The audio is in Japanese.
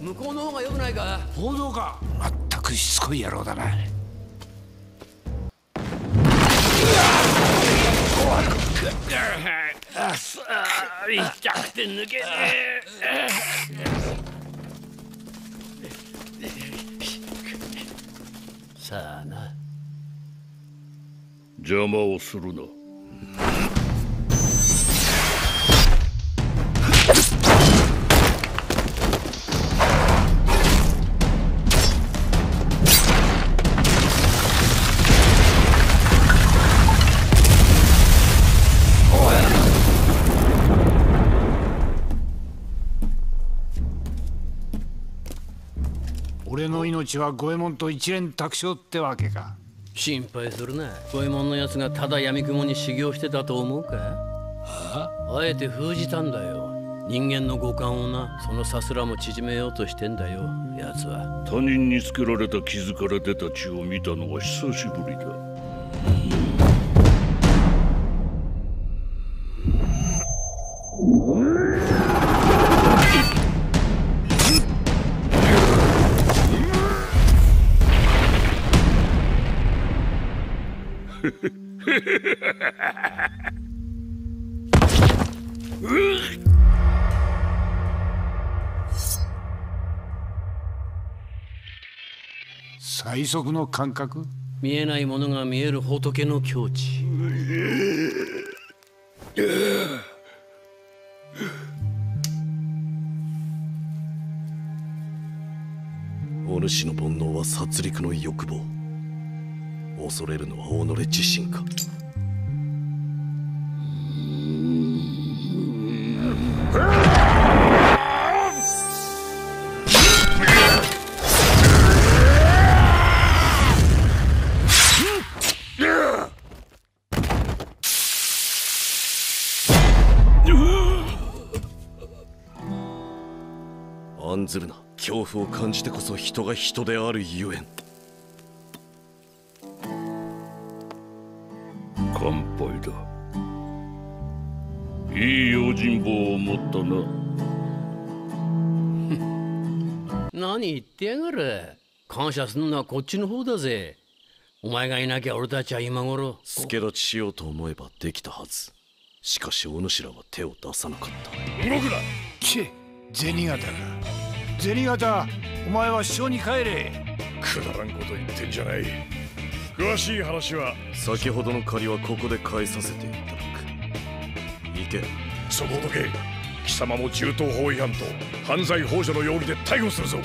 向こうの方が良くないか？報道か。まったくしつこい野郎だな。痛くて抜けねさあな。邪魔をするな俺の命は五右衛門と一連卓勝ってわけか。心配するな。五右衛門のやつがただ闇雲に修行してたと思うか？あ？あえて封じたんだよ。人間の五感をなそのさすらも縮めようとしてんだよ奴は。他人につけられた傷から出た血を見たのは久しぶりだ最速の感覚？見えないものが見える仏の境地。お主の煩悩は殺戮の欲望恐れるのは己自身か。案ずるな。恐怖を感じてこそ人が人であるゆえん。乾杯だ。いい用心棒を持ったな。何言ってやがる。感謝すんのはこっちの方だぜ。お前がいなきゃ俺たちは今頃。助立ちしようと思えばできたはず。しかしお主らは手を出さなかった。動くな。チェ銭形が銭形お前は師匠に帰れ。くだらんこと言ってんじゃない詳しい話は先ほどの借りはここで返させていただく。行け。そこをどけ。貴様も銃刀法違反と犯罪幇助の容疑で逮捕するぞ。